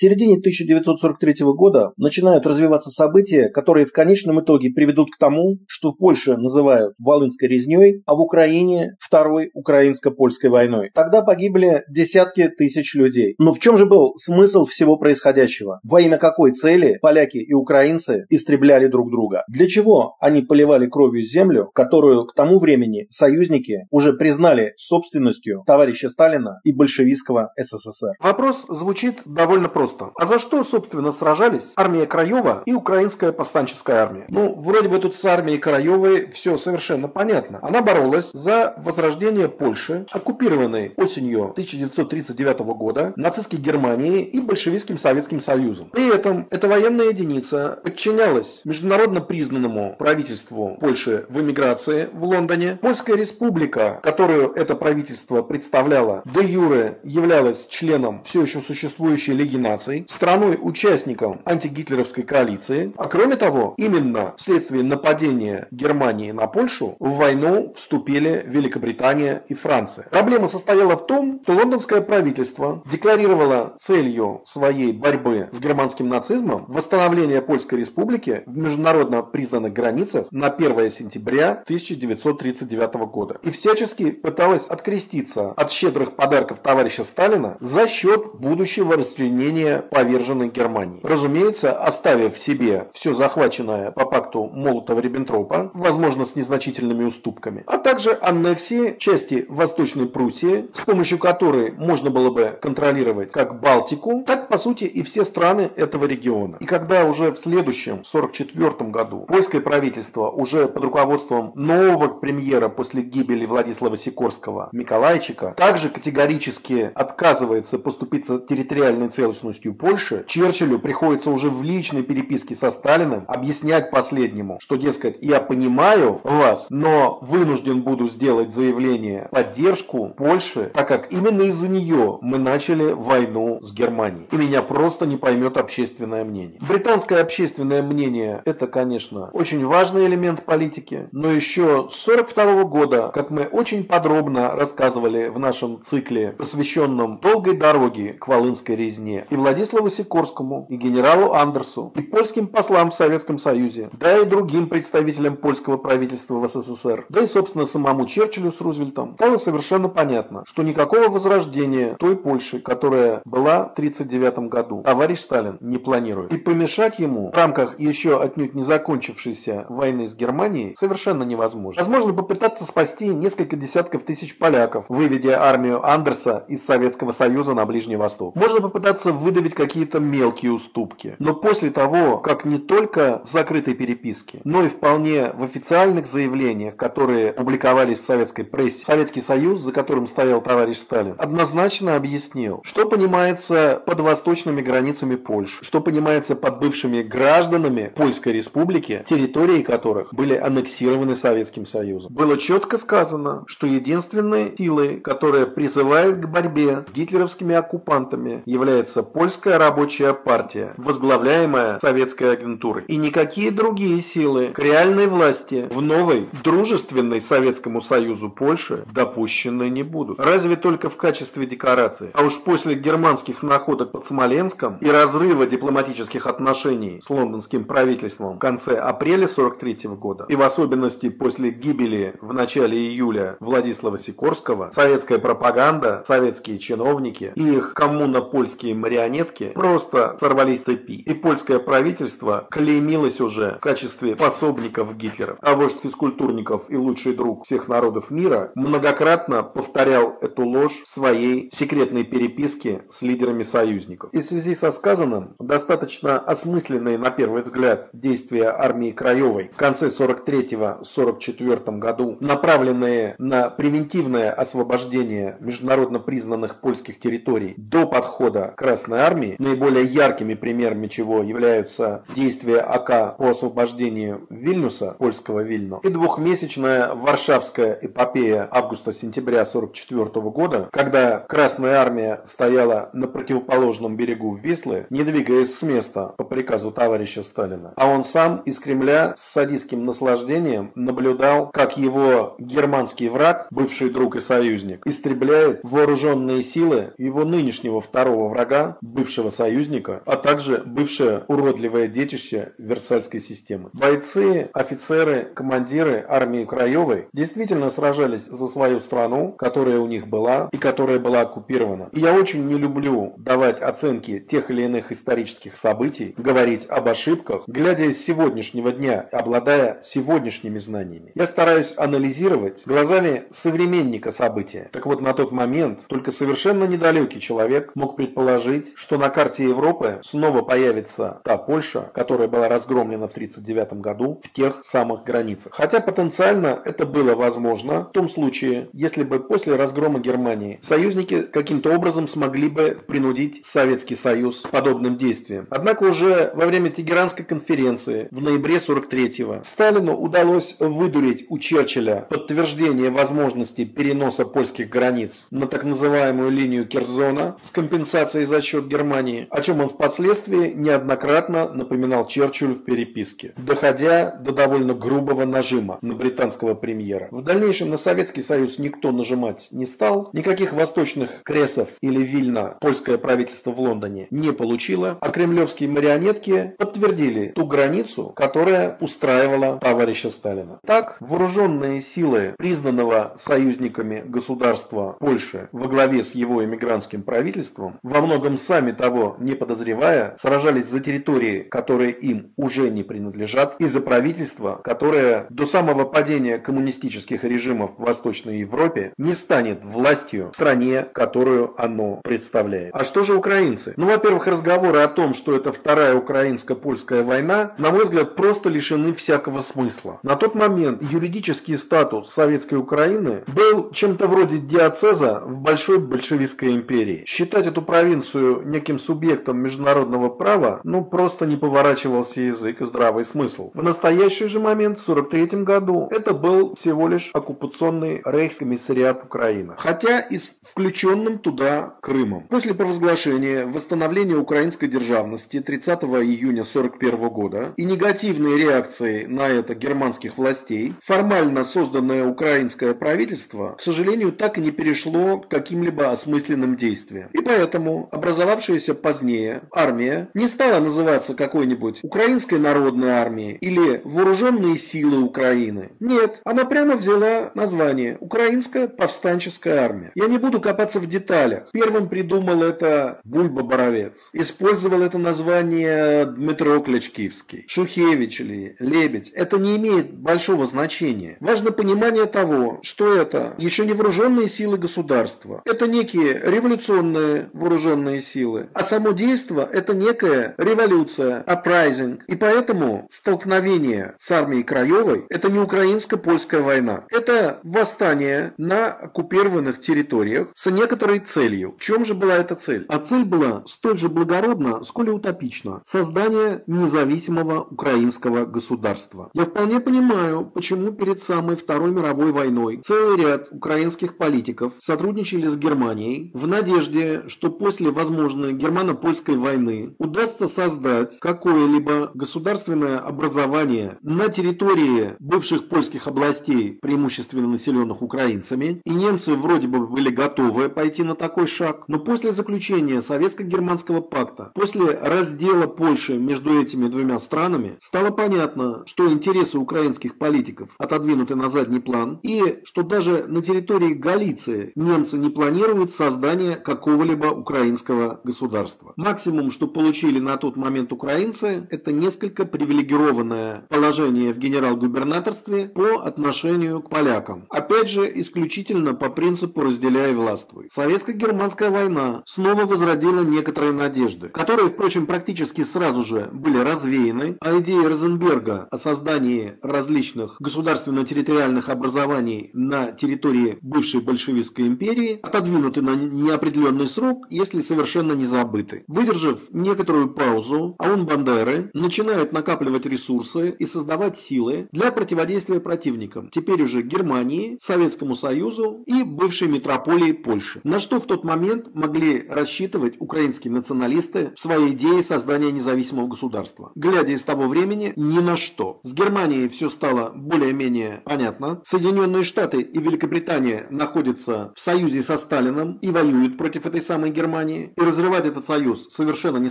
середине 1943 года начинают развиваться события, которые в конечном итоге приведут к тому, что в Польше называют Волынской резней, а в Украине Второй Украинско-Польской войной. Тогда погибли десятки тысяч людей. Но в чем же был смысл всего происходящего? Во имя какой цели поляки и украинцы истребляли друг друга? Для чего они поливали кровью землю, которую к тому времени союзники уже признали собственностью товарища Сталина и большевистского СССР? Вопрос звучит довольно просто. А за что, собственно, сражались армия Краева и украинская повстанческая армия? Ну, вроде бы тут с армией Краевой все совершенно понятно. Она боролась за возрождение Польши, оккупированной осенью 1939 года нацистской Германией и большевистским Советским Союзом. При этом эта военная единица подчинялась международно признанному правительству Польши в эмиграции в Лондоне. Польская республика, которую это правительство представляло, де юре являлась членом все еще существующей Лиги наций, страной-участником антигитлеровской коалиции, а кроме того, именно вследствие нападения Германии на Польшу в войну вступили Великобритания и Франция. Проблема состояла в том, что лондонское правительство декларировало целью своей борьбы с германским нацизмом восстановление Польской республики в международно признанных границах на 1 сентября 1939 года и всячески пыталась откреститься от щедрых подарков товарища Сталина за счет будущего расчленения поверженной Германии. Разумеется, оставив себе все захваченное по пакту Молотова-Риббентропа, возможно, с незначительными уступками, а также аннексии части Восточной Пруссии, с помощью которой можно было бы контролировать как Балтику, так, по сути, и все страны этого региона. И когда уже в следующем, 1944 году, польское правительство уже под руководством нового премьера после гибели Владислава Сикорского, Миколайчика, также категорически отказывается поступиться территориальной целостностью Польши, Черчиллю приходится уже в личной переписке со Сталиным объяснять последнему, что, дескать, я понимаю вас, но вынужден буду сделать заявление поддержку Польши, так как именно из-за нее мы начали войну с Германией. И меня просто не поймет общественное мнение. Британское общественное мнение это, конечно, очень важный элемент политики, но еще с 1942 года, как мы очень подробно рассказывали в нашем цикле, посвященном долгой дороге к Волынской резне, и Владиславу Сикорскому, и генералу Андерсу, и польским послам в Советском Союзе, да и другим представителям польского правительства в СССР, да и, собственно, самому Черчиллю с Рузвельтом, стало совершенно понятно, что никакого возрождения той Польши, которая была в 1939 году, товарищ Сталин не планирует. И помешать ему в рамках еще отнюдь не закончившейся войны с Германией совершенно невозможно. Возможно попытаться спасти несколько десятков тысяч поляков, выведя армию Андерса из Советского Союза на Ближний Восток. Можно попытаться выдавить какие-то мелкие уступки. Но после того, как не только в закрытой переписке, но и вполне в официальных заявлениях, которые публиковались в советской прессе, Советский Союз, за которым стоял товарищ Сталин, однозначно объяснил, что понимается под восточными границами Польши, что понимается под бывшими гражданами Польской Республики, территории которых были аннексированы Советским Союзом. Было четко сказано, что единственной силой, которая призывает к борьбе с гитлеровскими оккупантами, является Польская рабочая партия, возглавляемая советской агентурой. И никакие другие силы к реальной власти в новой, дружественной Советскому Союзу Польше допущены не будут. Разве только в качестве декорации. А уж после германских находок под Смоленском и разрыва дипломатических отношений с лондонским правительством в конце апреля 43 года, и в особенности после гибели в начале июля Владислава Сикорского, советская пропаганда, советские чиновники и их коммуно-польские марионетки просто сорвались с цепи. И польское правительство клеймилось уже в качестве пособников Гитлера. А вождь физкультурников и лучший друг всех народов мира многократно повторял эту ложь в своей секретной переписке с лидерами союзников. И в связи со сказанным, достаточно осмысленные на первый взгляд действия армии Краевой в конце 43-44 году, направленные на превентивное освобождение международно признанных польских территорий до подхода Красной Армии, наиболее яркими примерами чего являются действия АК по освобождению Вильнюса, польского Вильно, и двухмесячная Варшавская эпопея августа-сентября 44 года, когда Красная Армия стояла на противоположном берегу Вислы, не двигаясь с места по приказу товарища Сталина, а он сам из Кремля с садистским наслаждением наблюдал, как его германский враг, бывший друг и союзник, истребляет вооруженные силы его нынешнего второго врага, бывшего союзника, а также бывшее уродливое детище Версальской системы. Бойцы, офицеры, командиры армии Краевой действительно сражались за свою страну, которая у них была и которая была оккупирована. И я очень не люблю давать оценки тех или иных исторических событий, говорить об ошибках, глядя из сегодняшнего дня, обладая сегодняшними знаниями. Я стараюсь анализировать глазами современника события. Так вот, на тот момент только совершенно недалекий человек мог предположить, что на карте Европы снова появится та Польша, которая была разгромлена в 1939 году в тех самых границах. Хотя потенциально это было возможно в том случае, если бы после разгрома Германии союзники каким-то образом смогли бы принудить Советский Союз к подобным действиям. Однако уже во время Тегеранской конференции в ноябре 43-го Сталину удалось выдурить у Черчилля подтверждение возможности переноса польских границ на так называемую линию Керзона с компенсацией за счет Германии, о чем он впоследствии неоднократно напоминал Черчиллю в переписке, доходя до довольно грубого нажима на британского премьера. В дальнейшем на Советский Союз никто нажимать не стал, никаких восточных кресов или Вильна польское правительство в Лондоне не получило, а кремлевские марионетки подтвердили ту границу, которая устраивала товарища Сталина. Так, вооруженные силы признанного союзниками государства Польши во главе с его эмигрантским правительством, во многом сами того не подозревая, сражались за территории, которые им уже не принадлежат, и за правительство, которое до самого падения коммунистических режимов в Восточной Европе не станет властью в стране, которую оно представляет. А что же украинцы? Ну, во-первых, разговоры о том, что это вторая украинско-польская война, на мой взгляд, просто лишены всякого смысла. На тот момент юридический статус Советской Украины был чем-то вроде диацеза в большой большевистской империи. Считать эту провинцию неким субъектом международного права, ну, просто не поворачивался язык и здравый смысл. В настоящий же момент, в 1943 году, это был всего лишь оккупационный рейхскомиссариат Украины. Хотя и с включенным туда Крымом. После провозглашения восстановления украинской державности 30 июня 1941 года и негативной реакции на это германских властей, формально созданное украинское правительство, к сожалению, так и не перешло к каким-либо осмысленным действиям. И поэтому образовавшаяся позднее армия не стала называться какой-нибудь Украинской народной армией или Вооруженные силы Украины. Нет, она прямо взяла название Украинская повстанческая армия. Я не буду копаться в деталях. Первым придумал это Бульба Боровец. Использовал это название Дмитро Клячкивский. Шухевич или Лебедь. Это не имеет большого значения. Важно понимание того, что это еще не вооруженные силы государства. Это некие революционные вооруженные силы. А само действо это некая революция, uprising. И поэтому столкновение с армией Краевой это не украинско-польская война. Это восстание на оккупированных территориях с некоторой целью. В чем же была эта цель? А цель была столь же благородна, сколь и утопична. Создание независимого украинского государства. Я вполне понимаю, почему перед самой Второй мировой войной целый ряд украинских политиков сотрудничали с Германией в надежде, что после возможной германо-польской войны удастся создать какое-либо государственное образование на территории бывших польских областей, преимущественно населенных украинцами, и немцы вроде бы были готовы пойти на такой шаг, но после заключения Советско-Германского пакта, после раздела Польши между этими двумя странами, стало понятно, что интересы украинских политиков отодвинуты на задний план, и что даже на территории Галиции немцы не планируют создание какого-либо украинского государства. Максимум, что получили на тот момент украинцы, это несколько привилегированное положение в генерал-губернаторстве по отношению к полякам. Опять же, исключительно по принципу «разделяй властвуй». Советско-германская война снова возродила некоторые надежды, которые, впрочем, практически сразу же были развеяны, а идеи Розенберга о создании различных государственно-территориальных образований на территории бывшей большевистской империи отодвинуты на неопределенный срок, если совершенно не забыты. Выдержав некоторую паузу, Аун Бандеры начинают накапливать ресурсы и создавать силы для противодействия противникам, теперь уже Германии, Советскому Союзу и бывшей метрополии Польши. На что в тот момент могли рассчитывать украинские националисты в своей идее создания независимого государства. Глядя из того времени, ни на что. С Германией все стало более-менее понятно. Соединенные Штаты и Великобритания находятся в союзе со Сталином и воюют против этой самой Германии. И разрывать этот союз совершенно не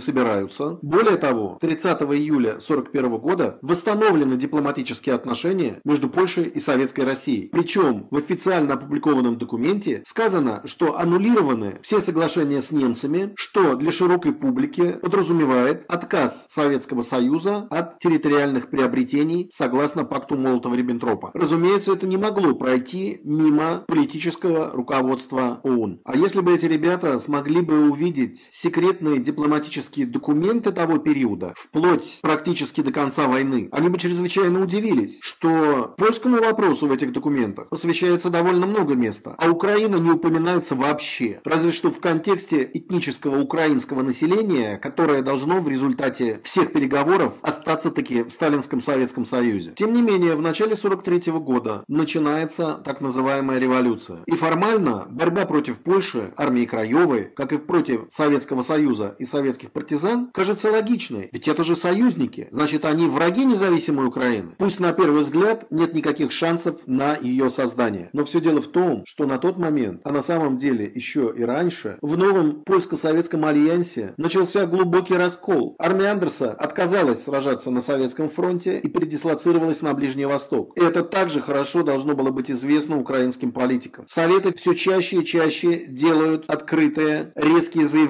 собираются. Более того, 30 июля 1941 года восстановлены дипломатические отношения между Польшей и Советской Россией. Причем в официально опубликованном документе сказано, что аннулированы все соглашения с немцами, что для широкой публики подразумевает отказ Советского Союза от территориальных приобретений согласно пакту Молотова-Риббентропа. Разумеется, это не могло пройти мимо политического руководства ООН. А если бы эти ребята смогли бы увидеть секретные дипломатические документы того периода, вплоть практически до конца войны, они бы чрезвычайно удивились, что польскому вопросу в этих документах посвящается довольно много места, а Украина не упоминается вообще. Разве что в контексте этнического украинского населения, которое должно в результате всех переговоров остаться таки в Сталинском Советском Союзе. Тем не менее, в начале 43 года начинается так называемая революция. И формально борьба против Польши, армии Краевой, как и против Советского Союза и советских партизан, кажется логичной. Ведь это же союзники. Значит, они враги независимой Украины. Пусть на первый взгляд нет никаких шансов на ее создание. Но все дело в том, что на тот момент, а на самом деле еще и раньше, в новом польско-советском альянсе начался глубокий раскол. Армия Андерса отказалась сражаться на Советском фронте и передислоцировалась на Ближний Восток. И это также хорошо должно было быть известно украинским политикам. Советы все чаще и чаще делают открытые, резкие заявления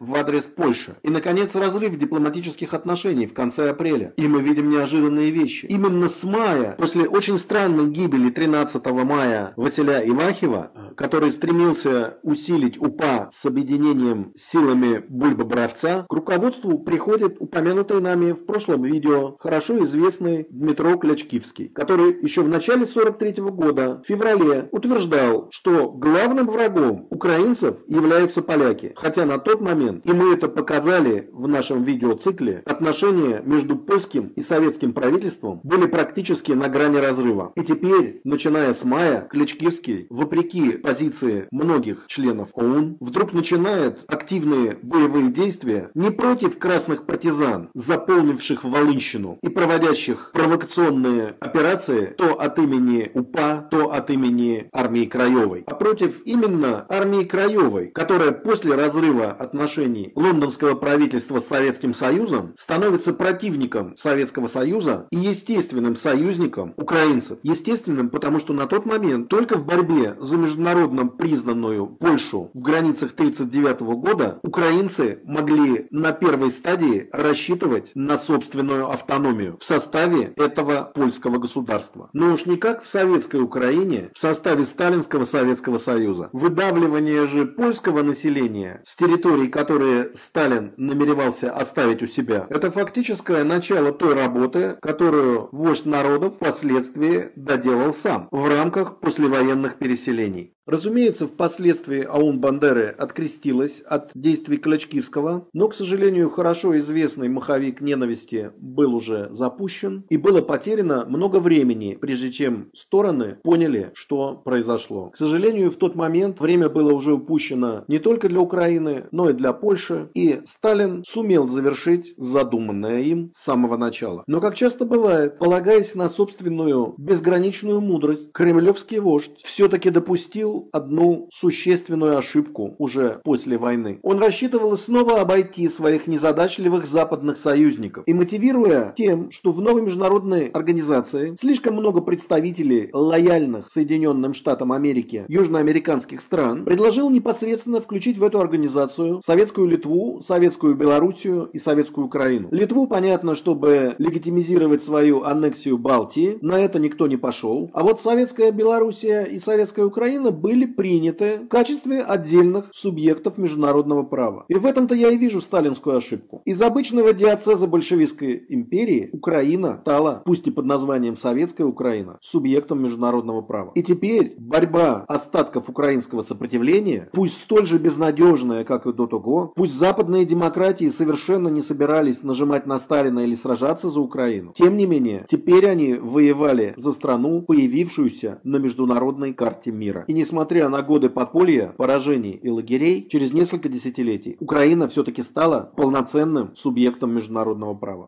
в адрес Польши. И, наконец, разрыв дипломатических отношений в конце апреля. И мы видим неожиданные вещи. Именно с мая, после очень странной гибели 13 мая Василя Ивахева, который стремился усилить УПА с объединением силами Бульба-Боровца, к руководству приходит упомянутый нами в прошлом видео хорошо известный Дмитро Клячкивский, который еще в начале 43 года, в феврале, утверждал, что главным врагом украинцев являются поляки. Хотя на тот момент, и мы это показали в нашем видеоцикле, отношения между польским и советским правительством были практически на грани разрыва. И теперь, начиная с мая, Клячкивский, вопреки позиции многих членов ОУН, вдруг начинает активные боевые действия не против красных партизан, заполнивших Волынщину и проводящих провокационные операции то от имени УПА, то от имени армии Краевой, а против именно армии Краевой, которая после разрыва отношений лондонского правительства с Советским Союзом становится противником Советского Союза и естественным союзником украинцев. Естественным, потому что на тот момент только в борьбе за международно признанную Польшу в границах 1939 года украинцы могли на первой стадии рассчитывать на собственную автономию в составе этого польского государства. Но уж не как в советской Украине в составе Сталинского Советского Союза. Выдавливание же польского населения с территорий, которые Сталин намеревался оставить у себя, это фактическое начало той работы, которую вождь народов впоследствии доделал сам в рамках послевоенных переселений. Разумеется, впоследствии Аун Бандеры открестилась от действий Клячкивского, но, к сожалению, хорошо известный маховик ненависти был уже запущен, и было потеряно много времени, прежде чем стороны поняли, что произошло. К сожалению, в тот момент время было уже упущено не только для Украины, но и для Польши, и Сталин сумел завершить задуманное им с самого начала. Но, как часто бывает, полагаясь на собственную безграничную мудрость, кремлевский вождь все-таки допустил одну существенную ошибку уже после войны. Он рассчитывал снова обойти своих незадачливых западных союзников и мотивируя тем, что в новой международной организации слишком много представителей лояльных Соединенным Штатам Америки южноамериканских стран, предложил непосредственно включить в эту организацию Советскую Литву, Советскую Белоруссию и Советскую Украину. Литву, понятно, чтобы легитимизировать свою аннексию Балтии, на это никто не пошел. А вот Советская Белоруссия и Советская Украина были приняты в качестве отдельных субъектов международного права. И в этом-то я и вижу сталинскую ошибку. Из обычного диацеза большевистской империи Украина стала, пусть и под названием Советская Украина, субъектом международного права. И теперь борьба остатков украинского сопротивления, пусть столь же безнадежная, как и до того, пусть западные демократии совершенно не собирались нажимать на Сталина или сражаться за Украину, тем не менее, теперь они воевали за страну, появившуюся на международной карте мира. И несмотря Несмотря на годы подполья, поражений и лагерей, через несколько десятилетий Украина все-таки стала полноценным субъектом международного права.